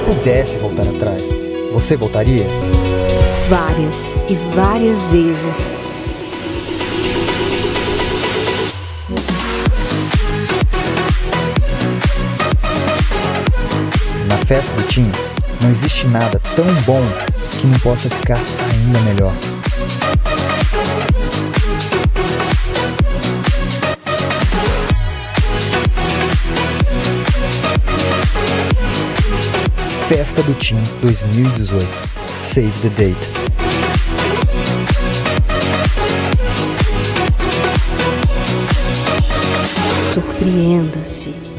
pudesse voltar atrás, você voltaria? Várias e várias vezes. Na festa do Tim, não existe nada tão bom que não possa ficar ainda melhor. Festa do Tim 2018. Save the date. Surpreenda-se.